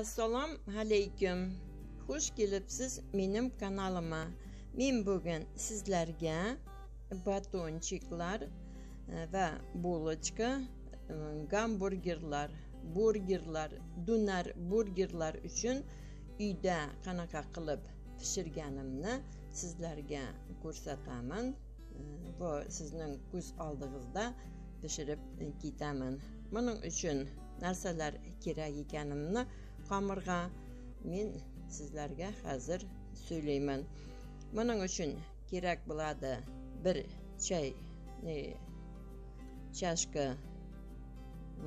assalomu alaykum xush kelibsiz menim kanalima men bugun sizlarga batonchiklar e, va bulochka, e, gamburgerlar burgerlar dunar burgerlar uchun uyda qanaqa qilib pishirganimni sizlarga ko'rsataman Bu e, sizning ko'z oldingizda pishirib ketaman buning uchun narsalar kerak ekanimni қамырға мен сіздерге қазір сөйлеймін мұның үшін керек болады бір чай не чашка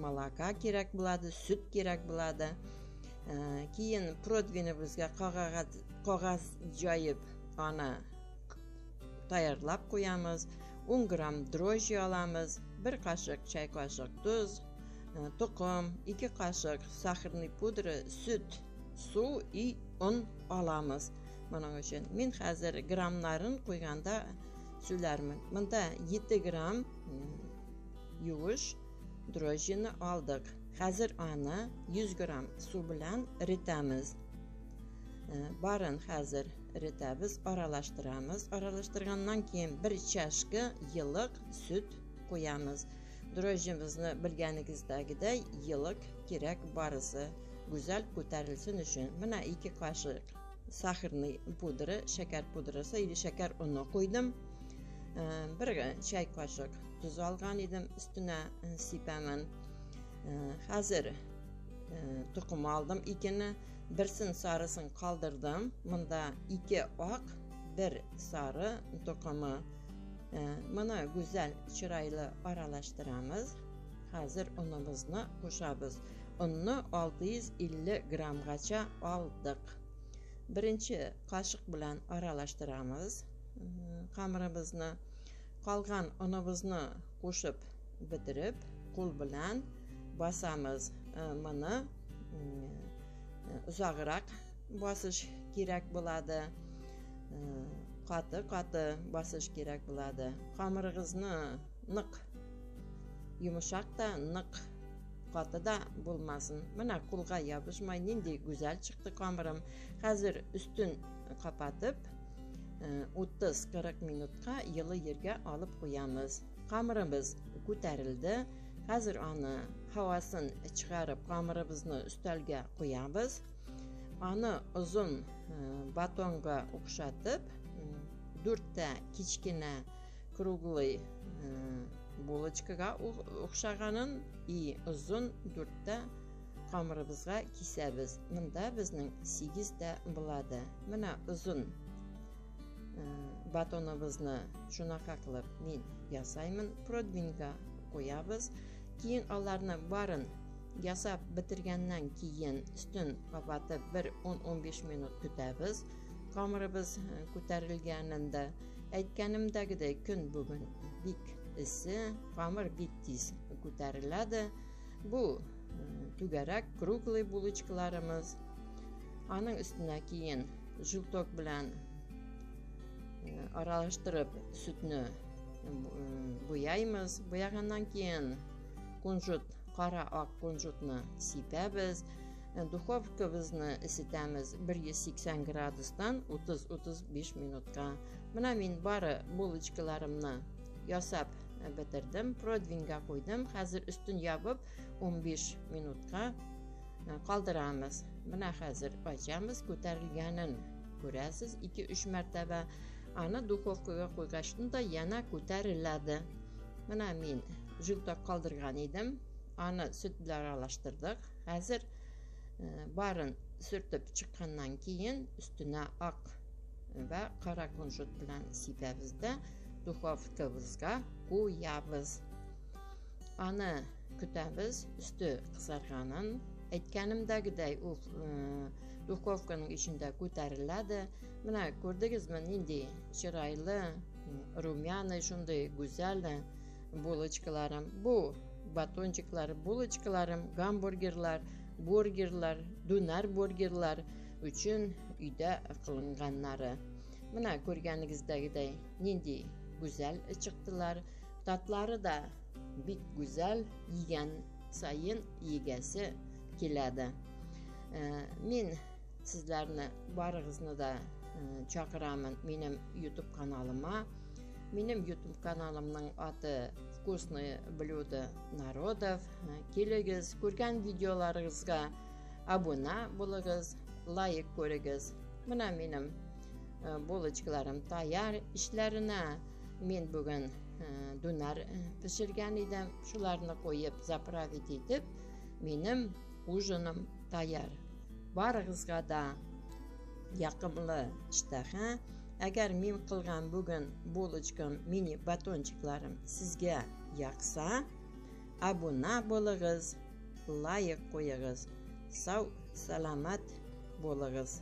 молока керек болады сүт керек болады ә, кейін протвинімізге қағаз, қағаз жайып ана даярлап қоямыз 10 грамм дрожжи аламыз бір қашық чай қашық тұз Э, тұқым 2 қашық сахарный пудры, сүт су и ұн аламыз мұның үшін мен қазір граммнарын қойғанда сөйлермін мұнда 7 грамм югіш дрожжіні алдық қазір аны 100 грамм су білән э, барын қазір ірітеміз аралаштырамыз аралаштырғаннан кейін бір чашка елік сүт қоямыз дрожжімізді білгеніңіздегідей yillik керек, барысы go'zal ko'tarilsin үшін. mana ikki qoshiq сахырны пудры, shakar pudrasi или shakar uni қойдым bir choy qoshiq tuz olgan edim үстіне e, sepaman hozir e, tuxum oldim ikkini birsin sarisin qoldirdim bunda ikki oq bir sari мына гүзәл çıрайлы аралаштырамыз. Хазыр онымызны қушабыз. Онны 650 граммғача алдық. Бірінші қашық білән аралаштырамыз. қалған онымызны қушып бітіріп, құл білән басамыз. Мұны ұзағырақ басыш керек болады қаты қаты басыш керек болады қамырыңызны нық жұмшақ та нық қаты да болмасын мына қолға ябышмай нендей гүзәл шықты қамырым қазір үстін қапатып 30-40 минутқа елі ерге алып қоямыз қамырымыз көтерілді қазір аны хауасын шығарып қамырымызды үстелге қоямыз аны ұзын батонға ұқшатып дүртті кішкене круглый э, булочкаға оқшағанын и ұзын дүртті қамырыбызға кесәбіз мында біздің сегіз дә болады міне ұзын э, батоныбызны жунаққа қылып мен ясаймын продвинға қоябыз кейін оларны барын ясап бітіргеннен кейін үстін қапатып бір 10-15 минут күтәбіз ғұмырыбыз көтерілгенінде әйткенімдегідей күн бүгін бик ісі ғұмыр бик тез бұл түгәрәк круглый булочкаларымыз аның үстіне кейін жылток белән аралаштырып сүтіні буяймыз бояғаннан кейін кунжут қара ақ кунжутны сипәбіз духовка бізді ісітеміз 180 градустан 30-35 минутқа мына мен бары булочкаларымны ясап э, бітірдім продвинға қойдым қазір үстін ябып 15 минутқа қалдырамыз э, мына қазір ачамыз көтерілгенін көресіз 2-3 мәртәбә аны духовкаға қойғашында яна көтеріледі мына мен жүктап қалдырған едім аны сүт білән аралаштырдық қазір barın sürtüb çıxandan keyin üstünə ağ e, və qara kunjut bilan sipamiz da duxovkamizga qo'yamiz ani kutamiz usti qizarganini aytganimdagiday u e, duxovkaning ichida ko'tariladi mana ko'rdingizmi nendi chiroyli e, rumyani shunday go'zal булочкаларым bu batonchiklarim булочкаларым гамбургерлар бургерлар дунар бургерлар үшін үйде кылынганнары мына көргеніңіздегідей нендей гүзәл шықтылар татлары да бик гүзәл еген, сайын егесі келеді ә, мен сіздерні барығызны да чақырамын менің ютуб каналыма менің ютуб каналымның аты вкусные блюда народов келіңіз көрген видеоларыңызға абуна болығыз, лайк көрігіз. мына менің э, булочкаларым таяр ішлеріне мен бүгін э, дунар э, пішірген едім шуларны қойып заправить етіп менің ужиным таяр барығызға да яқымлы іштәхә Әгер мен қылған бүгін болычкам мини батончикларым сізге яқса, абуна болығыз, лайық қойығыз, сау саламат болығыз.